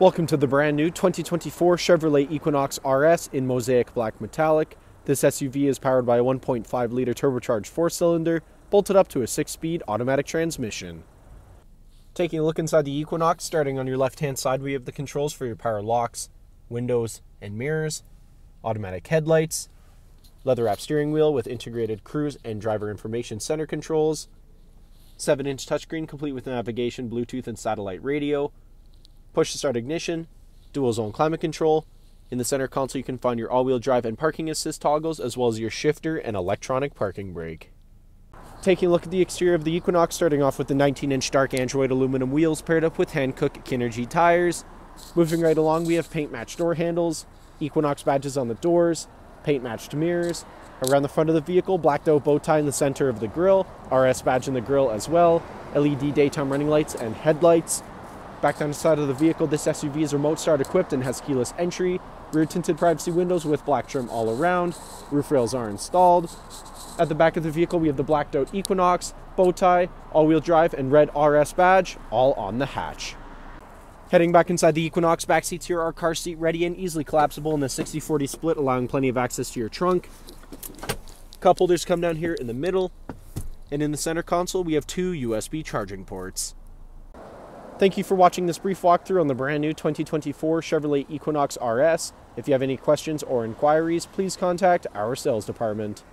Welcome to the brand new 2024 Chevrolet Equinox RS in Mosaic Black Metallic. This SUV is powered by a 1.5 liter turbocharged four cylinder, bolted up to a six speed automatic transmission. Taking a look inside the Equinox, starting on your left hand side, we have the controls for your power locks, windows, and mirrors, automatic headlights, leather wrap steering wheel with integrated cruise and driver information center controls, 7 inch touchscreen complete with navigation, Bluetooth, and satellite radio push to start ignition, dual zone climate control. In the center console, you can find your all wheel drive and parking assist toggles, as well as your shifter and electronic parking brake. Taking a look at the exterior of the Equinox, starting off with the 19 inch dark Android aluminum wheels paired up with Hankook Kinergy tires. Moving right along, we have paint matched door handles, Equinox badges on the doors, paint matched mirrors. Around the front of the vehicle, blacked out bow tie in the center of the grille, RS badge in the grille as well, LED daytime running lights and headlights, Back down the side of the vehicle, this SUV is remote start equipped and has keyless entry. Rear tinted privacy windows with black trim all around. Roof rails are installed. At the back of the vehicle, we have the blacked out Equinox, bow tie, all wheel drive, and red RS badge, all on the hatch. Heading back inside the Equinox, back seats here are car seat ready and easily collapsible in the 60 40 split, allowing plenty of access to your trunk. Cup holders come down here in the middle. And in the center console, we have two USB charging ports. Thank you for watching this brief walkthrough on the brand new 2024 Chevrolet Equinox RS. If you have any questions or inquiries, please contact our sales department.